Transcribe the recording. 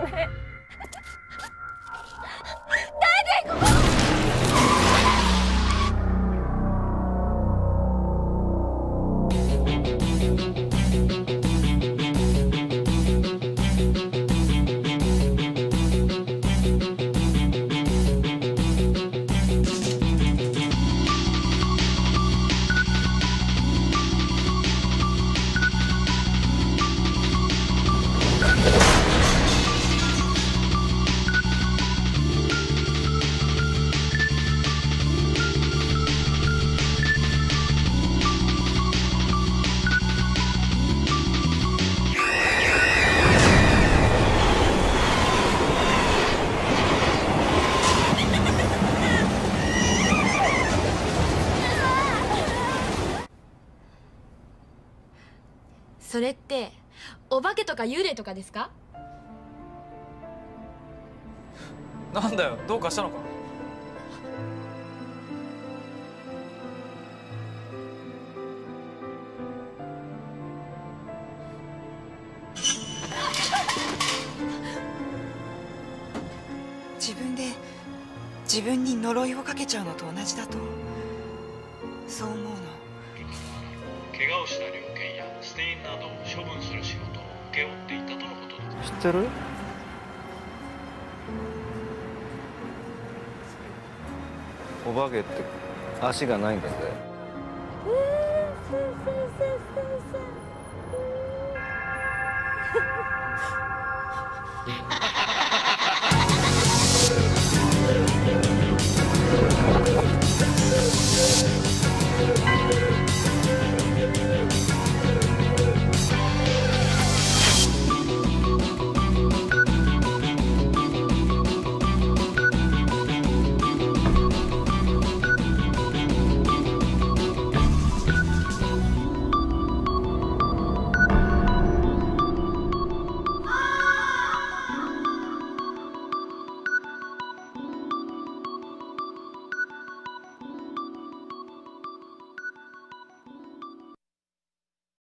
没それってお化けとか幽霊とかですか？なんだよ。どうかしたのか？自分で自分に呪いをかけちゃうのと同じだとそう思うの。怪我をした猟犬や請け負っていたとのことです知ってる？お化けって足がないんだぜ